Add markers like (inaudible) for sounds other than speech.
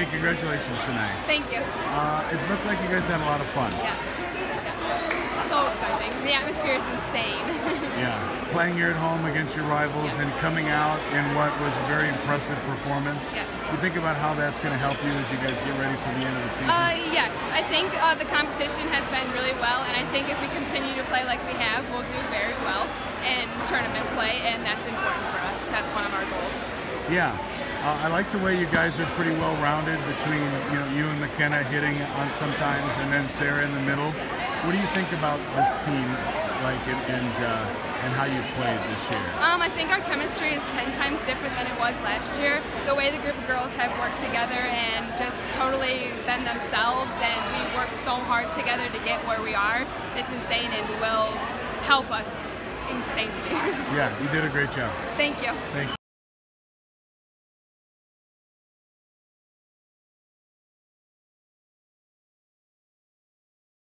Okay, congratulations tonight. Thank you. Uh, it looked like you guys had a lot of fun. Yes. yes. So exciting. The atmosphere is insane. (laughs) yeah. Playing here at home against your rivals yes. and coming out in what was a very impressive performance. Yes. You think about how that's going to help you as you guys get ready for the end of the season? Uh, yes. I think uh, the competition has been really well, and I think if we continue to play like we have, we'll do very well in tournament play, and that's important for us. That's one of our goals. Yeah. Uh, I like the way you guys are pretty well rounded between you know you and McKenna hitting on sometimes, and then Sarah in the middle. What do you think about this team, like and and, uh, and how you played this year? Um, I think our chemistry is ten times different than it was last year. The way the group of girls have worked together and just totally been themselves, and we've worked so hard together to get where we are. It's insane, and will help us insanely. (laughs) yeah, you did a great job. Thank you. Thank you.